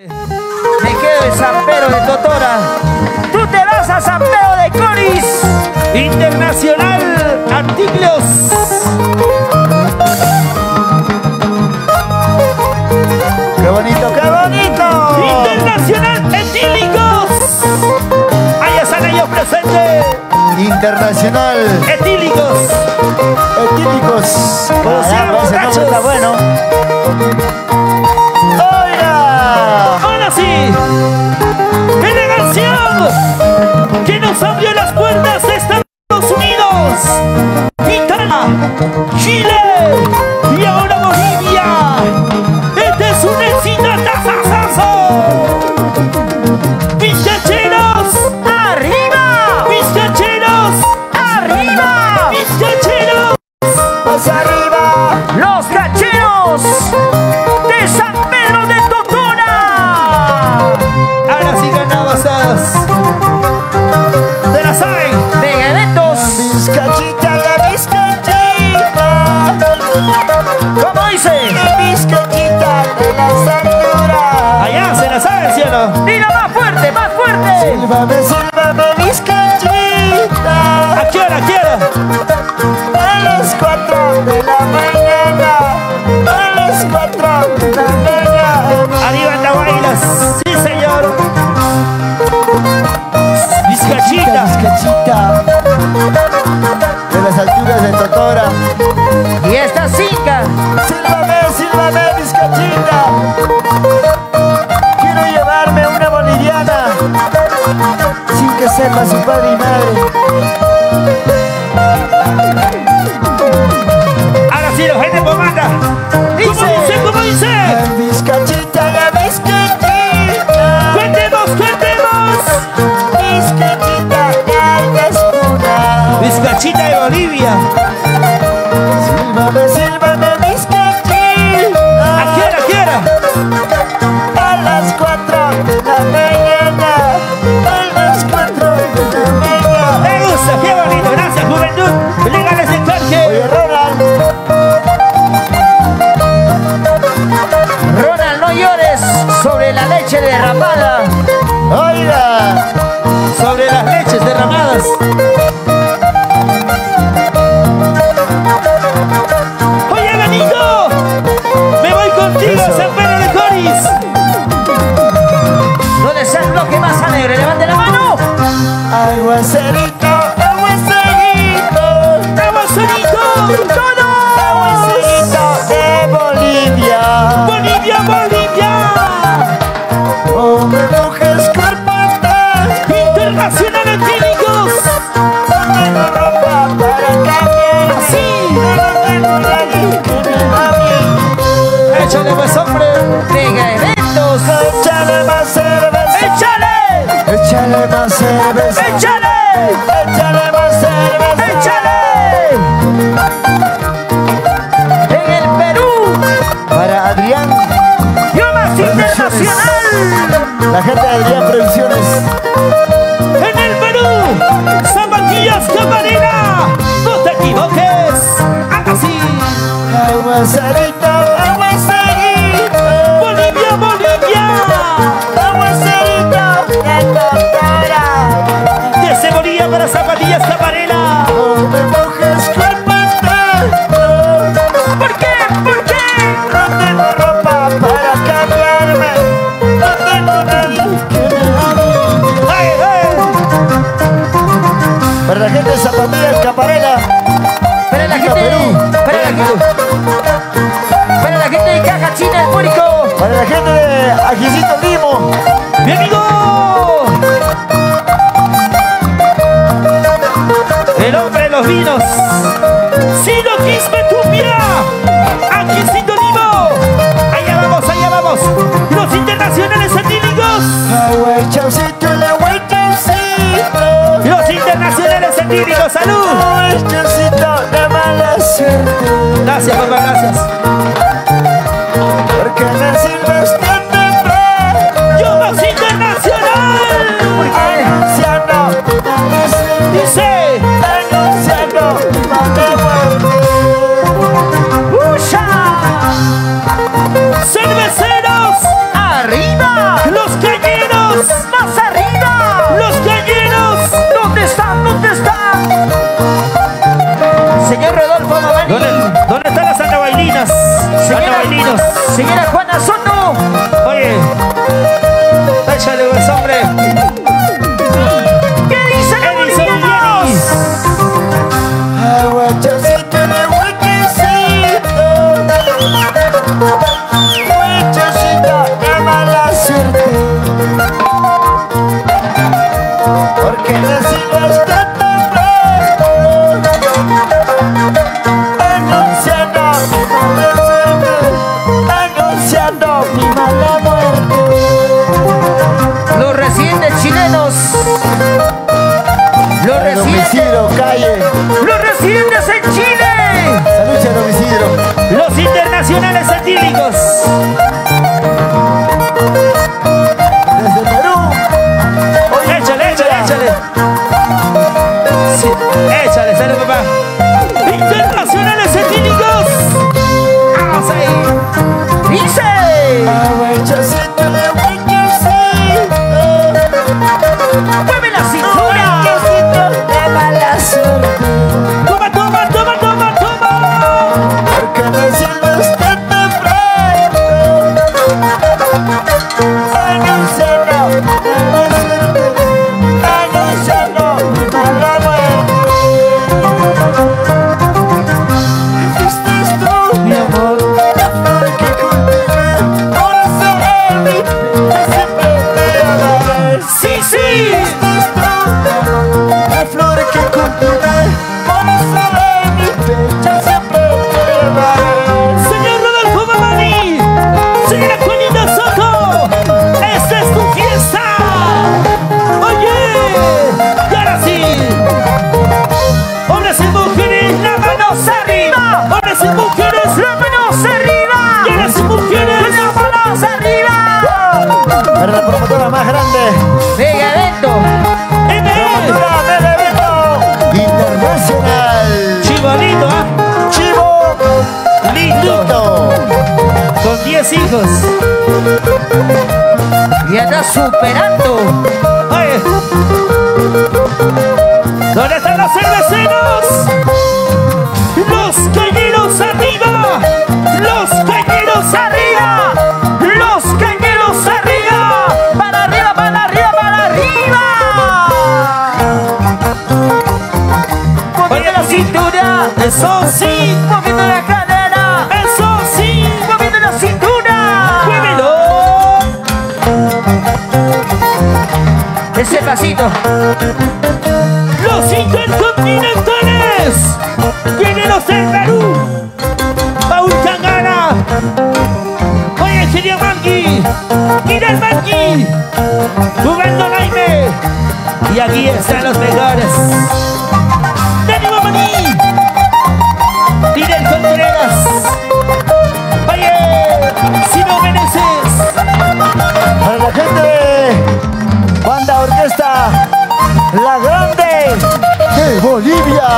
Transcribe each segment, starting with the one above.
Me quedo en San de Totora. Tú te vas a San de Coris. Internacional Artículos. ¡Qué bonito, qué bonito! Internacional Etílicos. Allá están ellos presentes. Internacional Etílicos. Etílicos. Caramba, ese está bueno. Messi, el que nos abrió las puertas de Estados Unidos, Italia, Chile. para su padre y madre. Ahora sí, los gente pomanda. ¿Cómo dice? ¿Cómo dice? Bizcachita, la bizcachita. Cuentemos, cuentemos. Bizcachita, la Bizcachita de Bolivia. algo hacer Pinos. Sino Quispe Tupira. Aquí Sintonimo. Allá vamos, allá vamos. Los internacionales satílicos. Los internacionales satílicos, salud. Gracias, papá, gracias. Sing it up for Los residentes. Calle. Los residentes en Chile. Saludos a Los internacionales satíricos. Thank. Para la promotora más grande. Mega Evento. Promotora Mega Evento. Internacional. Chibolito, ¿ah? ¿eh? Chivo. Lindito. Con 10 hijos. Y anda superando. Oye. cinco, viendo la cadera. Eso, cinco, viendo la cintura. Muévelo. Ese pasito. Los intercontinentales. Vienen del Perú. Paul Tangana. Oye, sería Mangui. Mira el Mangui. Rubén Jaime. Y aquí están los mejores. de Bolivia.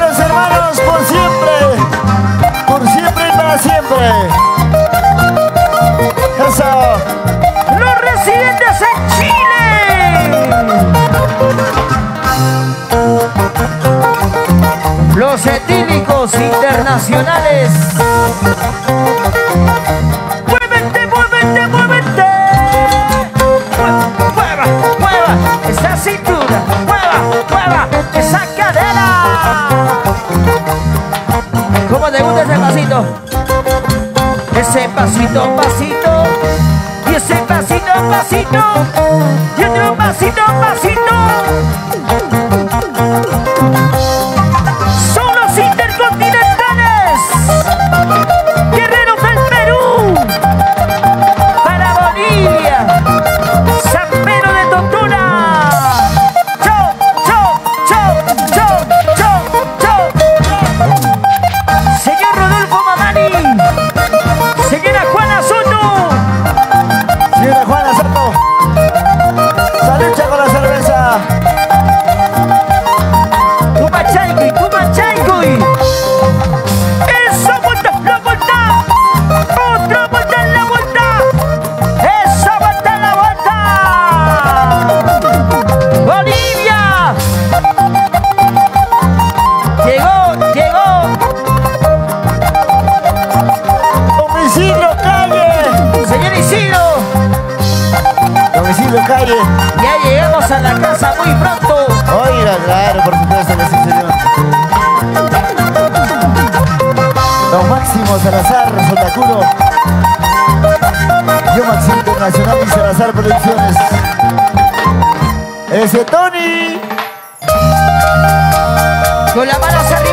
los hermanos por siempre, por siempre y para siempre. Eso. Los residentes en Chile. Los etílicos internacionales. pasito, pasito, y ese pasito, pasito, y otro pasito, pasito. Calle. Ya llegamos a la casa muy pronto. Oiga, claro, por supuesto que sí, señor. Don Máximo Salazar, Sotacuro. Yo Máximo Internacional y Salazar Producciones. Ese Tony. Con las manos arriba